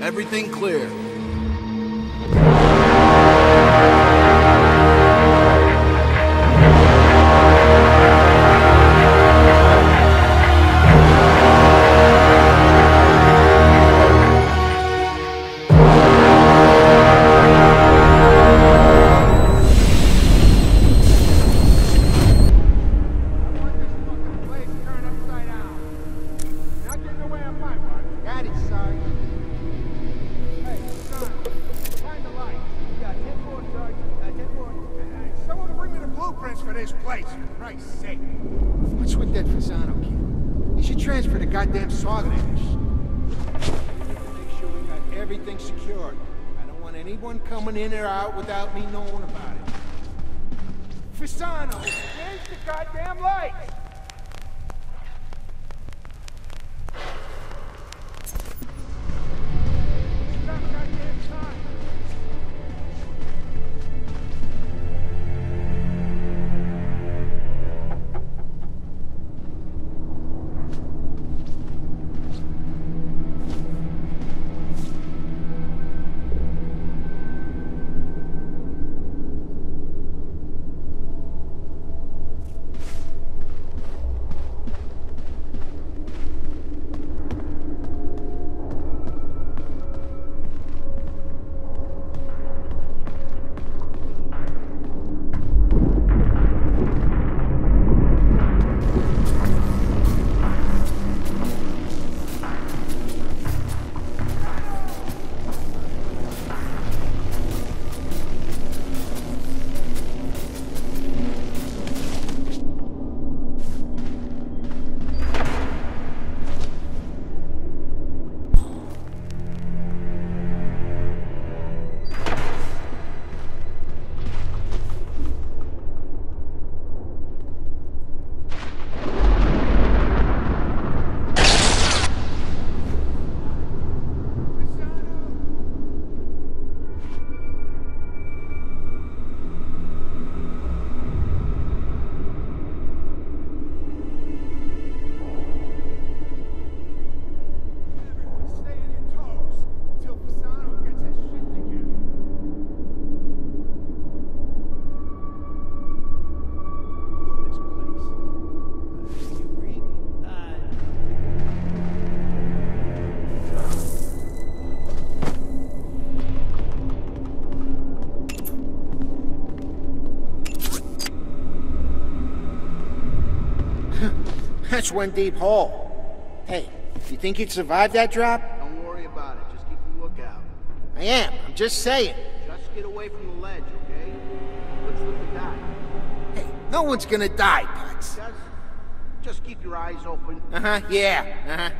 Everything clear. Fasano, where's the goddamn light? That's one deep hole. Hey, you think you'd survive that drop? Don't worry about it. Just keep a lookout. I am. I'm just saying. Just get away from the ledge, okay? Let's live to die. Hey, no one's gonna die, Putz. Just, just keep your eyes open. Uh huh. Yeah. Uh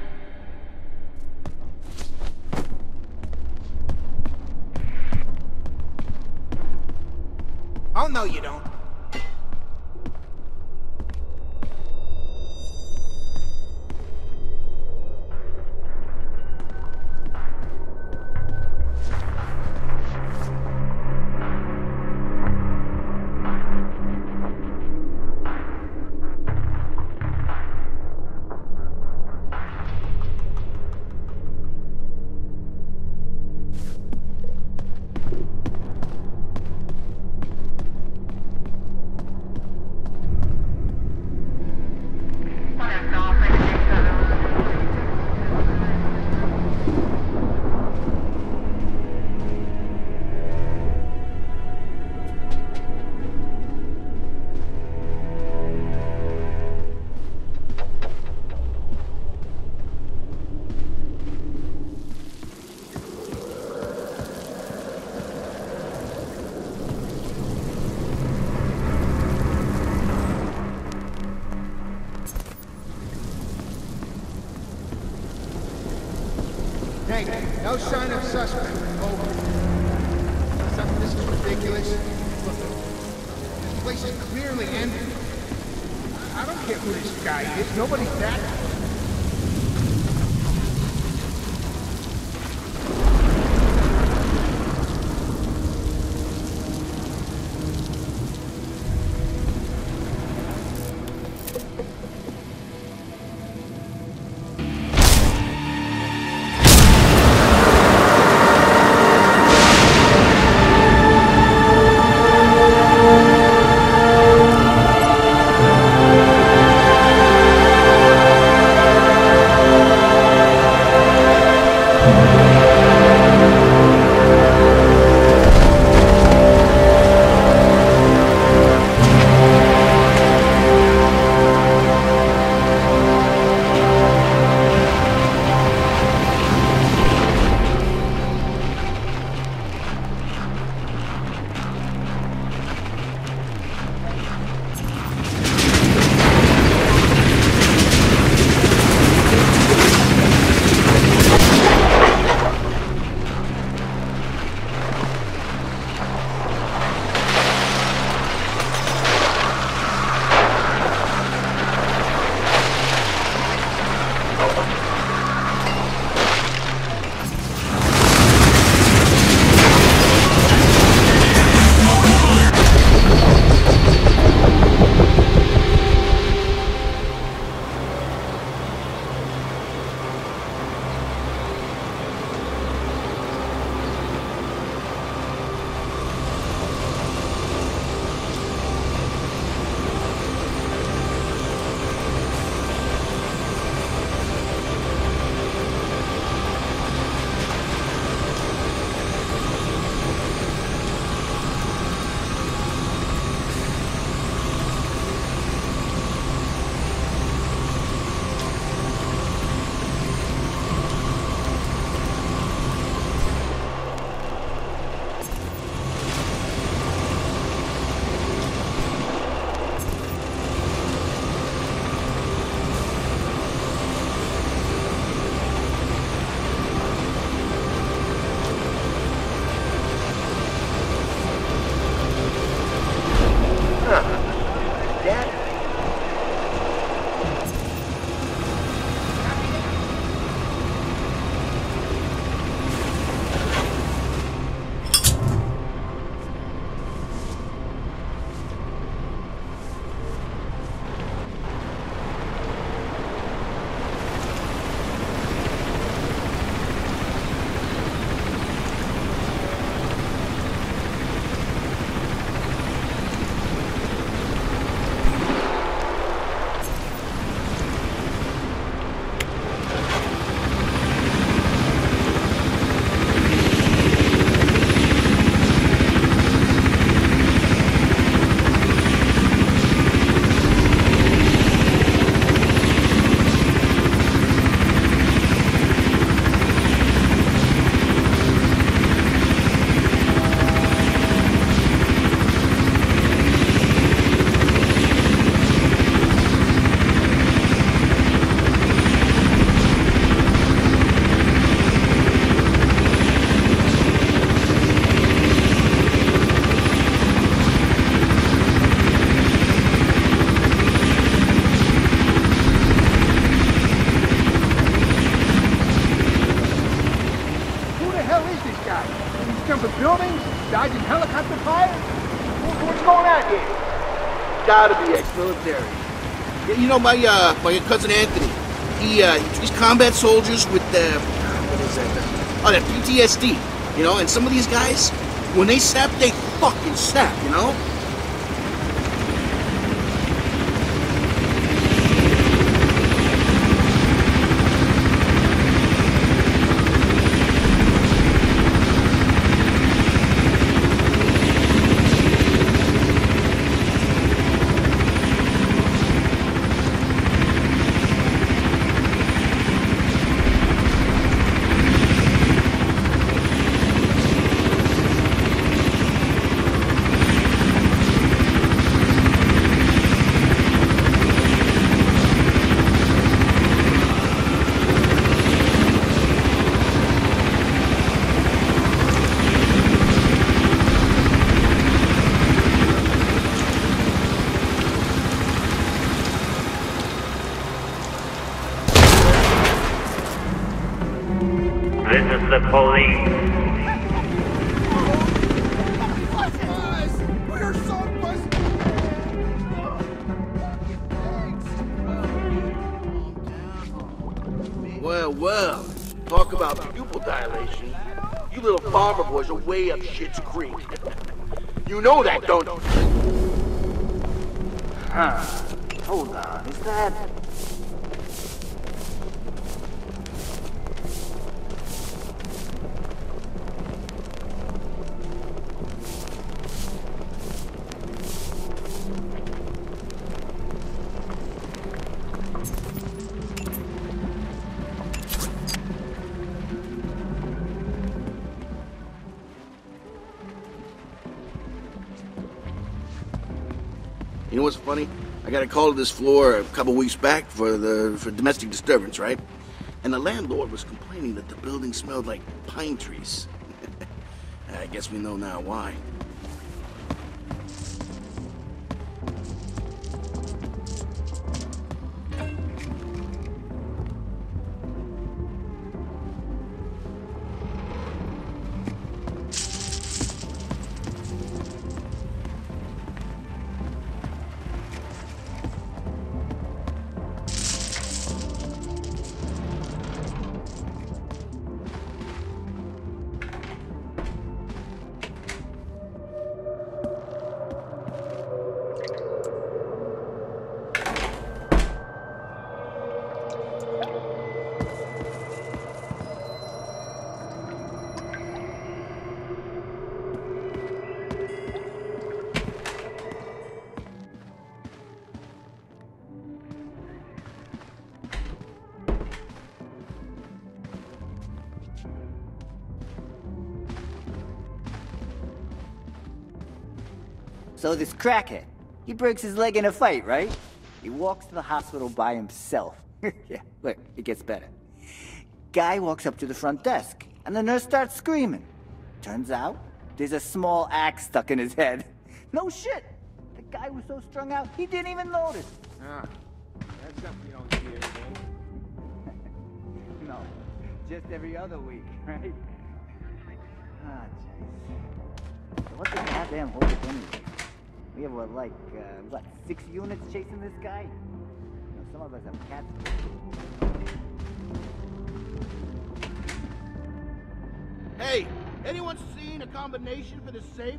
no sign of suspect. Over. This is ridiculous. Look, this place is clearly empty. I don't care who this guy is. Nobody's that. Jumping buildings, dodging helicopter fire? What- What's going on here? Gotta be ex-military. Yeah, you know, my uh, my cousin Anthony, he uh, he treats combat soldiers with uh, what is that? Oh, that PTSD. You know, and some of these guys, when they snap, they fucking snap. You know. Way up shit's creek. you know that, don't you? Huh. Hold on, is that... what's funny? I got a call to this floor a couple weeks back for the for domestic disturbance, right? And the landlord was complaining that the building smelled like pine trees. I guess we know now why. So this crackhead, he breaks his leg in a fight, right? He walks to the hospital by himself. yeah, look, it gets better. Guy walks up to the front desk, and the nurse starts screaming. Turns out, there's a small axe stuck in his head. No shit! The guy was so strung out, he didn't even notice. Ah, that's something you don't see every day. No, just every other week, right? Ah, jeez. So What's the goddamn hold up anyway? We have, what, like, uh, what, six units chasing this guy? You know, some of us have cats. Hey, anyone seen a combination for the safe?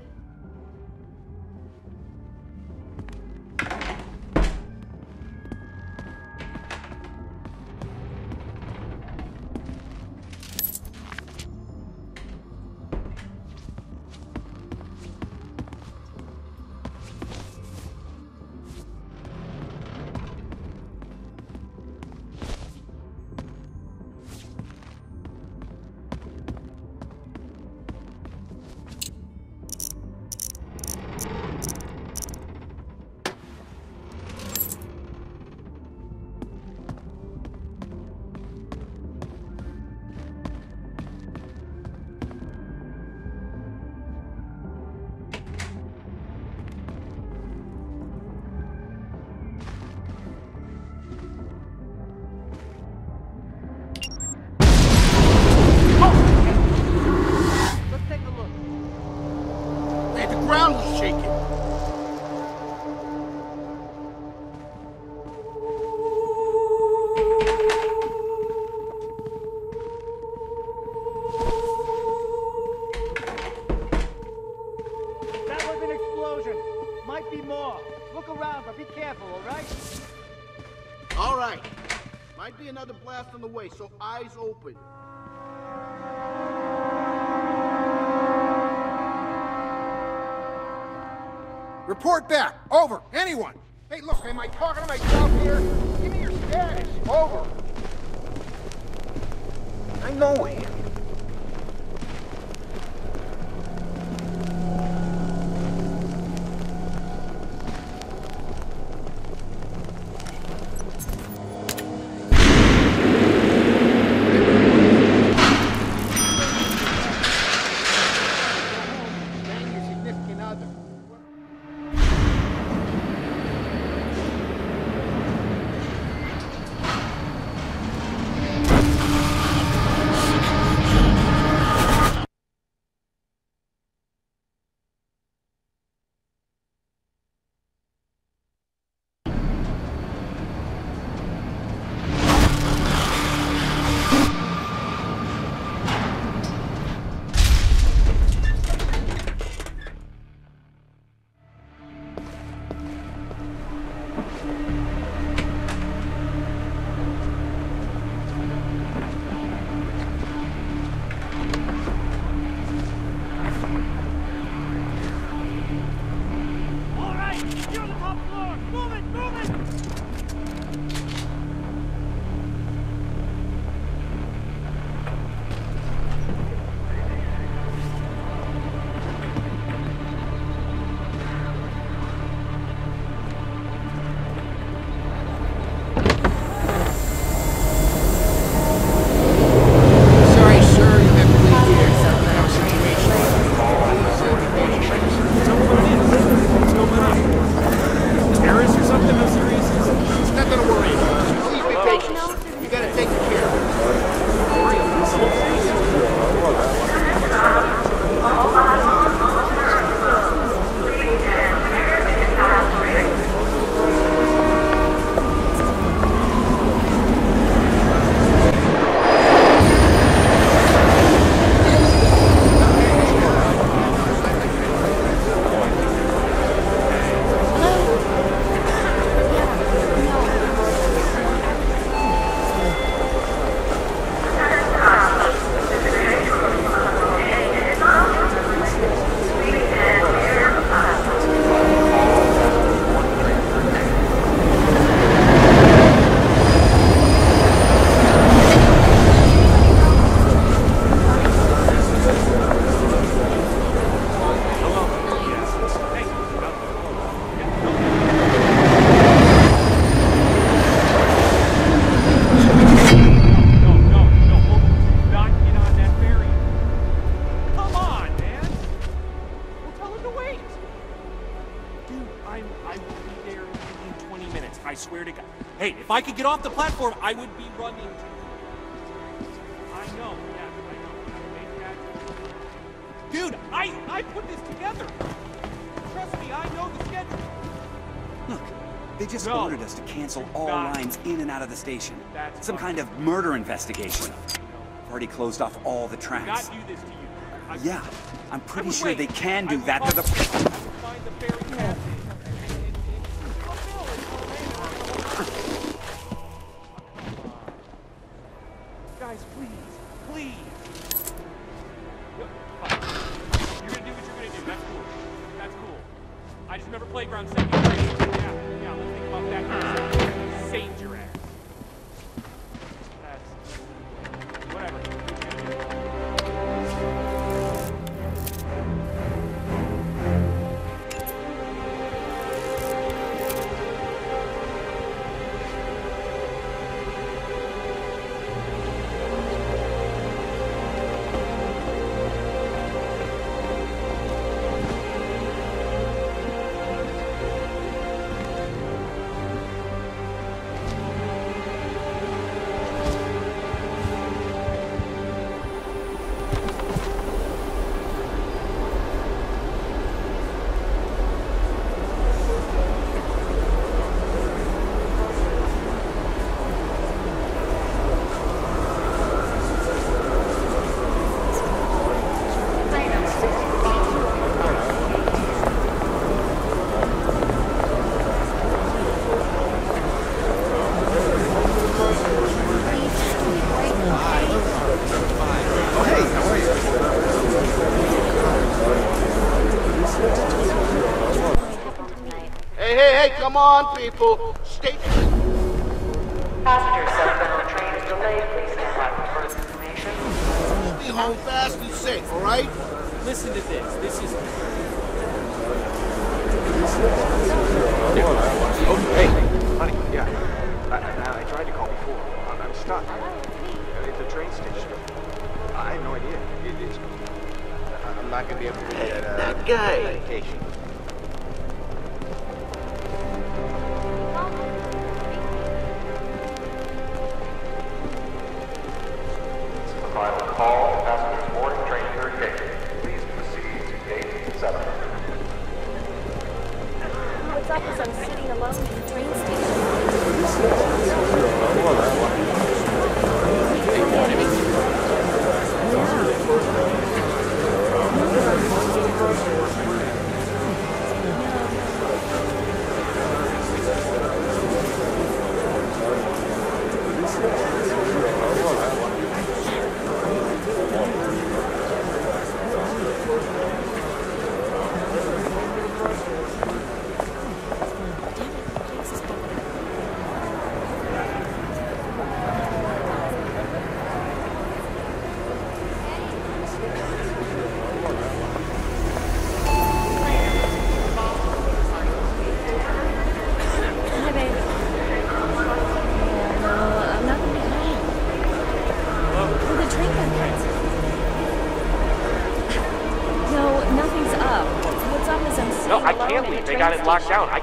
Blast the way, so eyes open. Report back. Over. Anyone. Hey, look, am I talking to myself here? Give me your status. Over. I know it. Bang time, I will be there in 20 minutes. I swear to God. Hey, if I could get off the platform, I would be running. I know, yeah, I know. Dude, I, I put this together. Trust me, I know the schedule. Look, they just no. ordered us to cancel all God. lines in and out of the station. That's Some kind of murder investigation. I've already closed off all the tracks. Yeah, I'm pretty sure wait. they can do that to the... be able to get uh, that guy. medication.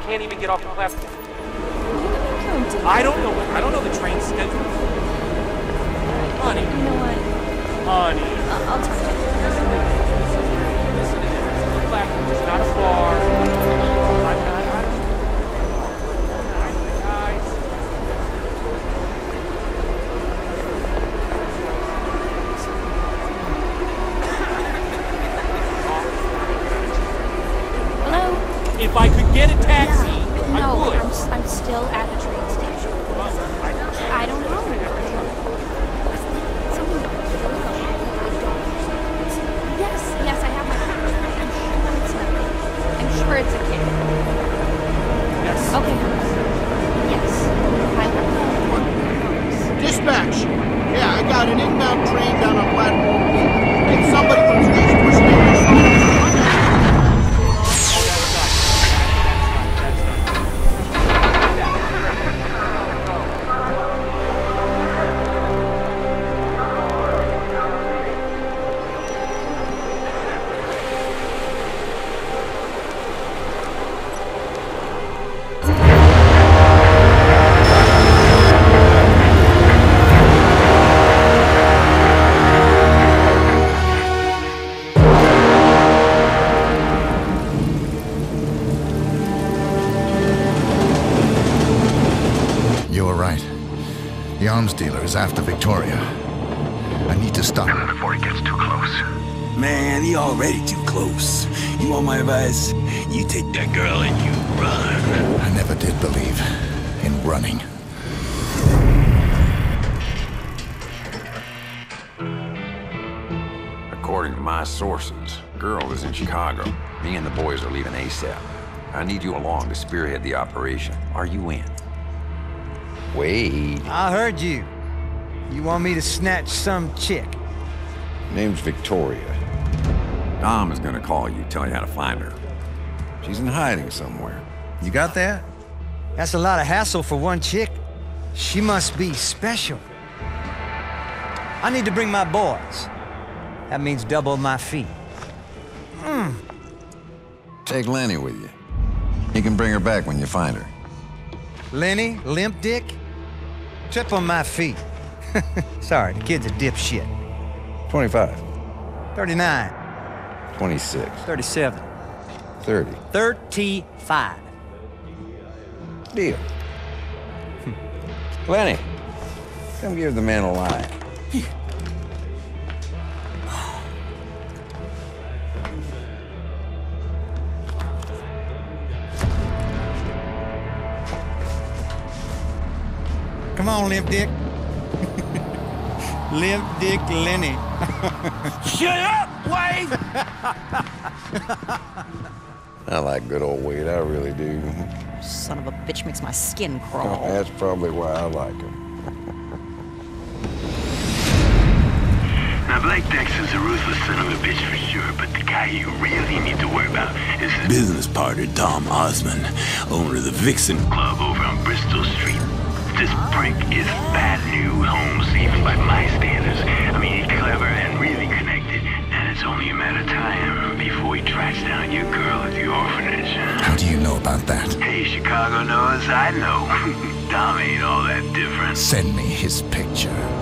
Can't even get off the platform. If I could get a taxi, Yeah. I No, would. I'm, s- I'm still at the train station. I don't know. Something Yes, yes, I have my phone. I'm sure it's nothing. I'm sure it's a kid. Yes. Okay. Yes. I will. Dispatch. Yeah, I got an inbound train down on platform B. Get somebody from the station You take that girl and you run. I never did believe in running. According to my sources, girl is in Chicago. Me and the boys are leaving ASAP. I need you along to spearhead the operation. Are you in? Wait. I heard you. You want me to snatch some chick? Name's Victoria. Dom is gonna call you, tell you how to find her. She's in hiding somewhere. You got that? That's a lot of hassle for one chick. She must be special. I need to bring my boys. That means double my fee. Mm. Take Lenny with you. You can bring her back when you find her. Lenny, limp dick, Trip on my feet. Sorry, the kid's a dipshit. 25, 39, 26, 37, 30. 35. Deal. Hmm. Lenny, come give the man a line. Come on, limp dick. limp dick Lenny. Shut up, Wade! I like good old Wade, I really do. Son of a bitch makes my skin crawl. That's probably why I like him. Now, Blake Dexter's a ruthless son of a bitch for sure, but the guy you really need to worry about is his business partner, Dom Osmond, owner of the Vixen Club over on Bristol Street. This prick is bad new Holmes, even by my standards. I mean, he's clever and really connected, and it's only a matter of time before he tracks down your girl at the orphanage. How do you know about that? Hey, Chicago knows I know. Dom ain't all that different. Send me his picture.